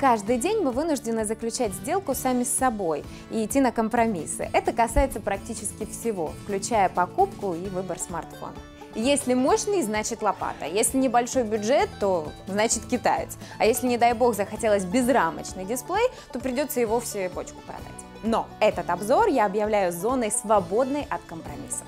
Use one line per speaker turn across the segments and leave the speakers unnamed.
каждый день мы вынуждены заключать сделку сами с собой и идти на компромиссы. Это касается практически всего, включая покупку и выбор смартфона. Если мощный, значит лопата. Если небольшой бюджет, то значит китаец. А если, не дай бог, захотелось безрамочный дисплей, то придется и вовсе почку продать. Но этот обзор я объявляю зоной, свободной от компромиссов.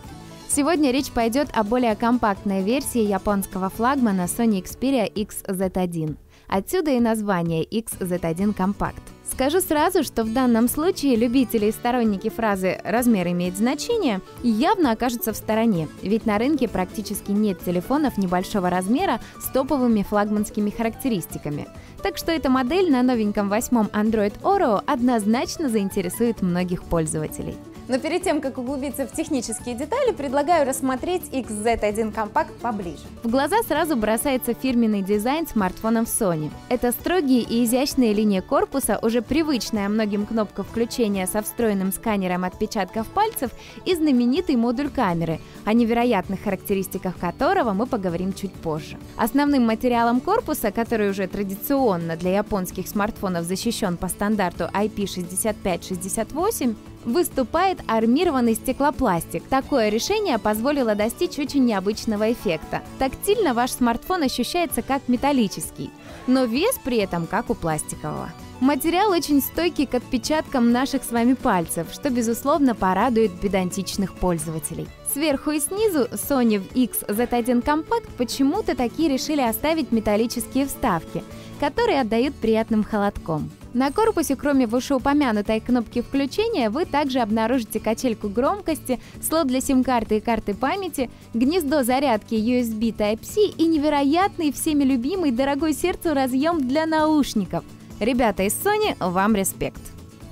Сегодня речь пойдет о более компактной версии японского флагмана Sony Xperia XZ1. Отсюда и название XZ1 Compact. Скажу сразу, что в данном случае любители и сторонники фразы «размер имеет значение» явно окажутся в стороне, ведь на рынке практически нет телефонов небольшого размера с топовыми флагманскими характеристиками. Так что эта модель на новеньком восьмом Android Oreo однозначно заинтересует многих пользователей.
Но перед тем, как углубиться в технические детали, предлагаю рассмотреть XZ1 Compact поближе.
В глаза сразу бросается фирменный дизайн смартфонов Sony. Это строгие и изящные линии корпуса, уже привычная многим кнопка включения со встроенным сканером отпечатков пальцев и знаменитый модуль камеры, о невероятных характеристиках которого мы поговорим чуть позже. Основным материалом корпуса, который уже традиционно для японских смартфонов защищен по стандарту IP6568, выступает армированный стеклопластик. Такое решение позволило достичь очень необычного эффекта. Тактильно ваш смартфон ощущается как металлический, но вес при этом как у пластикового. Материал очень стойкий к отпечаткам наших с вами пальцев, что, безусловно, порадует педантичных пользователей. Сверху и снизу Sony в XZ1 Compact почему-то такие решили оставить металлические вставки, которые отдают приятным холодком. На корпусе, кроме вышеупомянутой кнопки включения, вы также обнаружите качельку громкости, слот для сим-карты и карты памяти, гнездо зарядки USB Type-C и невероятный всеми любимый дорогой сердцу разъем для наушников. Ребята из Sony, вам респект!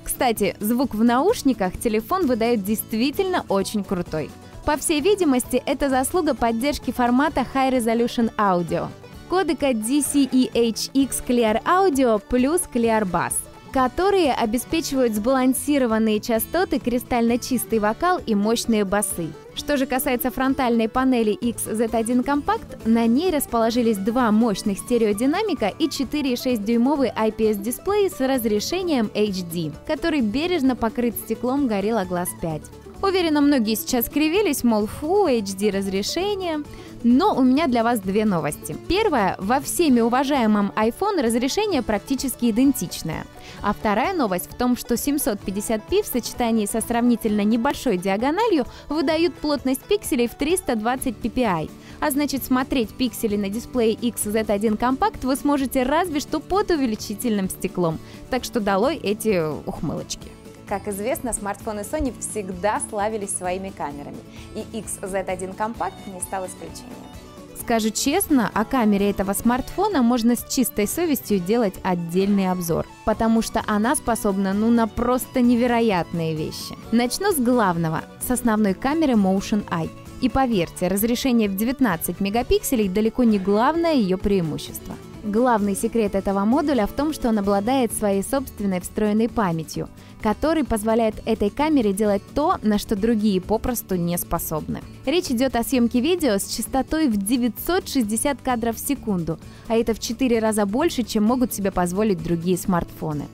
Кстати, звук в наушниках телефон выдает действительно очень крутой. По всей видимости, это заслуга поддержки формата High Resolution Audio – кодека DCEHX Clear Audio плюс Clear Bass которые обеспечивают сбалансированные частоты, кристально чистый вокал и мощные басы. Что же касается фронтальной панели XZ1 Compact, на ней расположились два мощных стереодинамика и 4,6-дюймовый IPS-дисплей с разрешением HD, который бережно покрыт стеклом Gorilla Glass 5. Уверена, многие сейчас кривились, мол, фу, HD разрешение. Но у меня для вас две новости. Первая, во всеми уважаемом iPhone разрешение практически идентичное. А вторая новость в том, что 750p в сочетании со сравнительно небольшой диагональю выдают плотность пикселей в 320 ppi. А значит, смотреть пиксели на дисплее XZ1 Compact вы сможете разве что под увеличительным стеклом. Так что долой эти ухмылочки.
Как известно, смартфоны Sony всегда славились своими камерами, и XZ1 Compact не стал исключением.
Скажу честно, о камере этого смартфона можно с чистой совестью делать отдельный обзор, потому что она способна ну на просто невероятные вещи. Начну с главного, с основной камеры Motion Eye. И поверьте, разрешение в 19 мегапикселей далеко не главное ее преимущество. Главный секрет этого модуля в том, что он обладает своей собственной встроенной памятью, который позволяет этой камере делать то, на что другие попросту не способны. Речь идет о съемке видео с частотой в 960 кадров в секунду, а это в 4 раза больше, чем могут себе позволить другие смартфоны.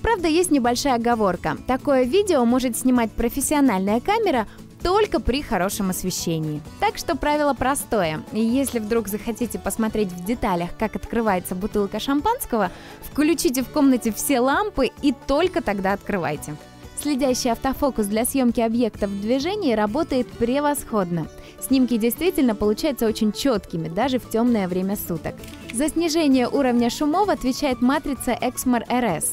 Правда, есть небольшая оговорка. Такое видео может снимать профессиональная камера, только при хорошем освещении. Так что правило простое. Если вдруг захотите посмотреть в деталях, как открывается бутылка шампанского, включите в комнате все лампы и только тогда открывайте. Следящий автофокус для съемки объектов в движении работает превосходно. Снимки действительно получаются очень четкими, даже в темное время суток. За снижение уровня шумов отвечает матрица Exmor RS.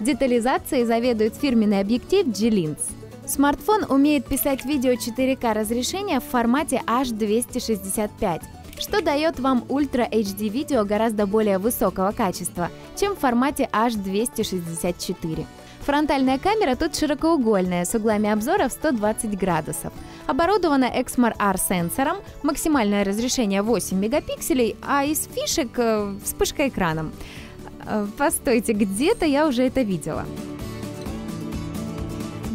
Детализацией заведует фирменный объектив G-Lens. Смартфон умеет писать видео 4К разрешения в формате H265, что дает вам Ultra HD видео гораздо более высокого качества, чем в формате H264. Фронтальная камера тут широкоугольная, с углами обзора в 120 градусов. Оборудована Exmor R сенсором, максимальное разрешение 8 мегапикселей, а из фишек э, вспышка экраном. Э, постойте, где-то я уже это видела.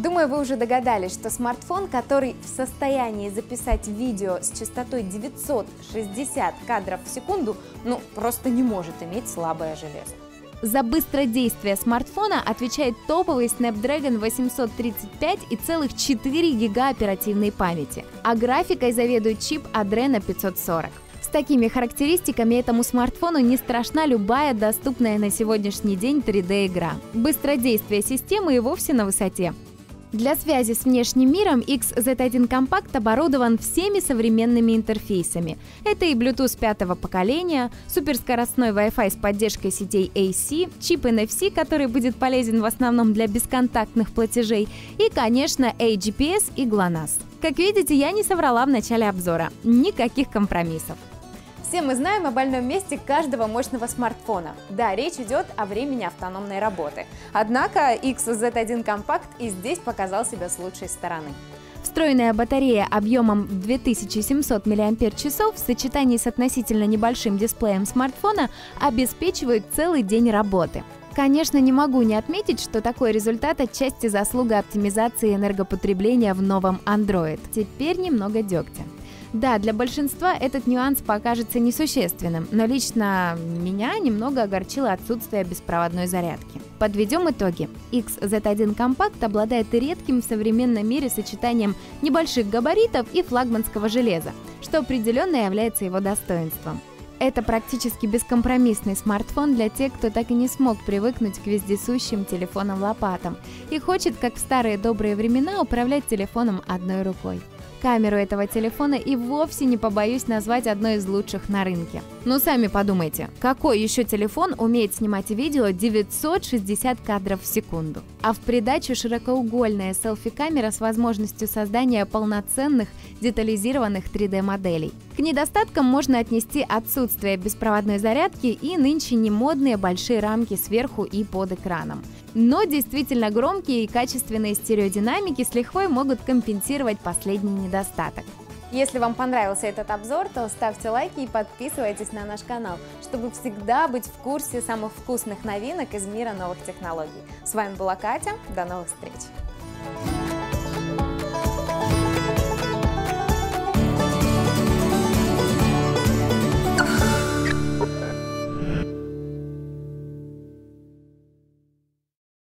Думаю, вы уже догадались, что смартфон, который в состоянии записать видео с частотой 960 кадров в секунду, ну, просто не может иметь слабое железо.
За быстродействие смартфона отвечает топовый Snapdragon 835 и целых 4 гига оперативной памяти, а графикой заведует чип Adreno 540. С такими характеристиками этому смартфону не страшна любая доступная на сегодняшний день 3D-игра. Быстродействие системы и вовсе на высоте. Для связи с внешним миром XZ1 Compact оборудован всеми современными интерфейсами. Это и Bluetooth пятого поколения, суперскоростной Wi-Fi с поддержкой сетей AC, чип NFC, который будет полезен в основном для бесконтактных платежей, и, конечно, AGPS и GLONASS. Как видите, я не соврала в начале обзора. Никаких компромиссов.
Все мы знаем о больном месте каждого мощного смартфона. Да, речь идет о времени автономной работы. Однако XZ1 Compact и здесь показал себя с лучшей стороны.
Встроенная батарея объемом 2700 мАч в сочетании с относительно небольшим дисплеем смартфона обеспечивает целый день работы. Конечно, не могу не отметить, что такой результат отчасти заслуга оптимизации энергопотребления в новом Android. Теперь немного дегтя. Да, для большинства этот нюанс покажется несущественным, но лично меня немного огорчило отсутствие беспроводной зарядки. Подведем итоги. XZ1 Compact обладает редким в современном мире сочетанием небольших габаритов и флагманского железа, что определенно является его достоинством. Это практически бескомпромиссный смартфон для тех, кто так и не смог привыкнуть к вездесущим телефонам-лопатам и хочет, как в старые добрые времена, управлять телефоном одной рукой. Камеру этого телефона и вовсе не побоюсь назвать одной из лучших на рынке. Ну сами подумайте, какой еще телефон умеет снимать видео 960 кадров в секунду? А в придачу широкоугольная селфи-камера с возможностью создания полноценных детализированных 3D-моделей. К недостаткам можно отнести отсутствие беспроводной зарядки и нынче немодные большие рамки сверху и под экраном. Но действительно громкие и качественные стереодинамики с лихвой могут компенсировать последний недостаток.
Если вам понравился этот обзор, то ставьте лайки и подписывайтесь на наш канал, чтобы всегда быть в курсе самых вкусных новинок из мира новых технологий. С вами была Катя, до новых встреч!